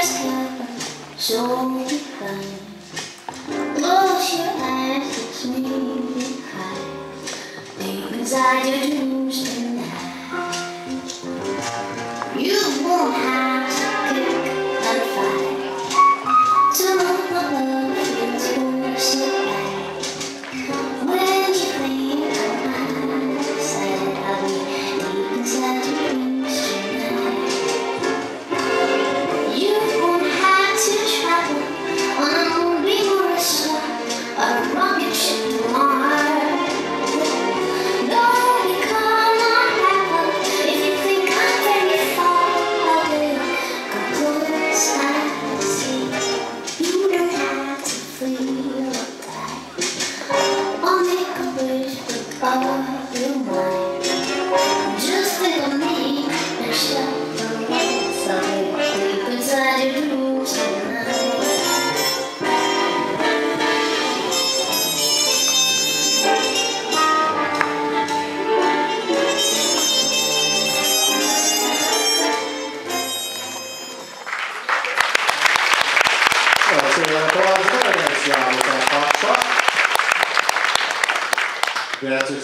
eyes covered so fine. Close your eyes, it's me behind. Deep inside your dreams tonight. You won't have. Grazie, a Costa, ringraziamo San Faccia. Grazie